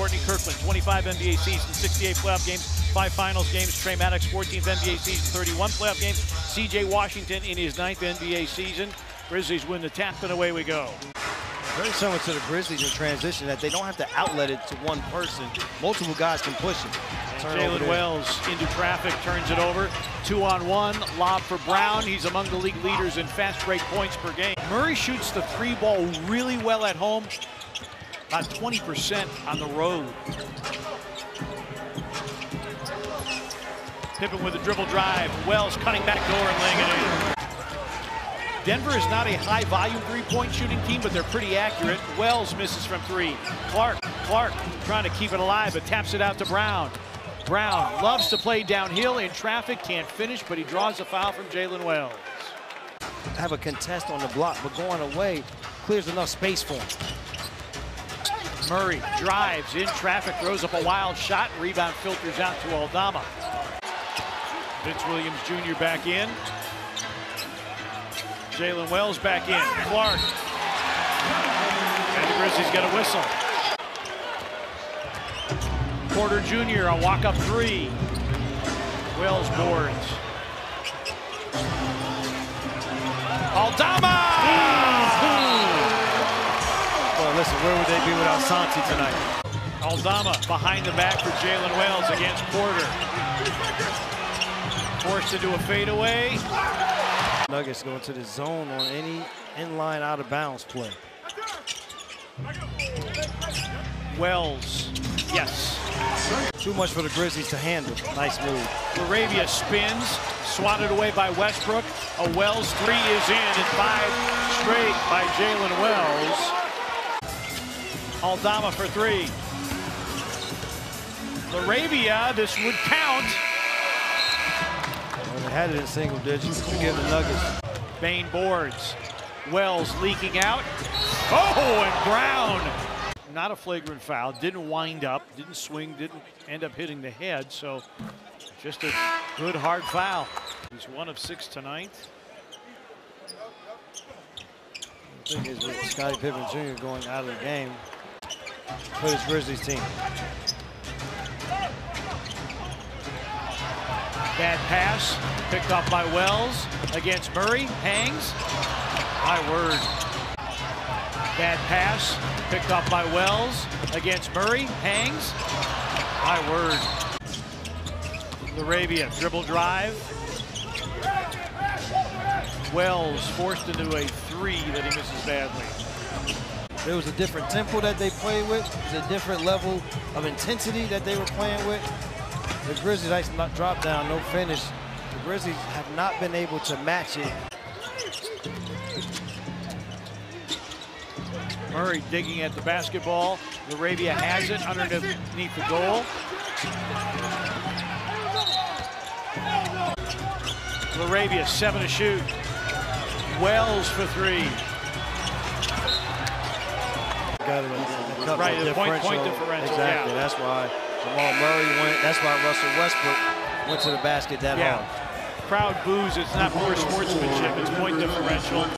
Courtney Kirkland, 25 NBA seasons, 68 playoff games, 5 finals games. Trey Maddox, 14th NBA season, 31 playoff games. CJ Washington in his 9th NBA season. Grizzlies win the tap, and away we go. Very similar to the Grizzlies in transition that they don't have to outlet it to one person. Multiple guys can push it. Jaylen Wells into traffic, turns it over. Two on one, lob for Braun. He's among the league leaders in fast break points per game. Murray shoots the three ball really well at home, about 20% on the road. Pippen with a dribble drive. Wells cutting back door and laying it in. Denver is not a high volume three point shooting team, but they're pretty accurate. Wells misses from three. Clarke, Clarke trying to keep it alive, but taps it out to Braun. Braun loves to play downhill in traffic, can't finish, but he draws a foul from Jaylen Wells. Have a contest on the block, but going away clears enough space for him. Murray drives in traffic, throws up a wild shot, rebound filters out to Aldama. Vince Williams Jr. back in. Jaylen Wells back in. Clarke. And the Grizzlies get a whistle. Porter Jr. a walk-up three. Wells boards. Aldama! Well, listen, where would they be without Santi tonight? Aldama behind the back for Jaylen Wells against Porter. Forced to do a fadeaway. Nuggets going to the zone on any inline out of bounds play. Wells, yes. Too much for the Grizzlies to handle. Nice move. LaRavia spins, swatted away by Westbrook. A Wells three is in, and five straight by Jaylen Wells. Aldama for three. LaRavia, this would count. Well, they had it in single digits. Give the Nuggets. Bane boards. Wells leaking out. Oh, and Braun. Not a flagrant foul. Didn't wind up. Didn't swing. Didn't end up hitting the head. So just a good hard foul. He's one of six tonight. The thing is with Scottie Pippen Jr. going out of the game for his Grizzlies team. Bad pass, picked off by Wells against Murray, hangs. My word. Bad pass, picked off by Wells against Murray, hangs. My word. LaRavia, dribble drive. Wells forced into a three that he misses badly. There was a different tempo that they played with. There's a different level of intensity that they were playing with. The Grizzlies ice not drop down, no finish. The Grizzlies have not been able to match it. Murray digging at the basketball. LaRavia has it underneath the goal. LaRavia, seven to shoot. Wells for three. It. Right, the point, point differential. Exactly. Yeah. That's why Jamal Murray went. That's why Russell Westbrook went to the basket that Yeah. hard. Crowd boos. It's not poor sportsmanship. It's point differential.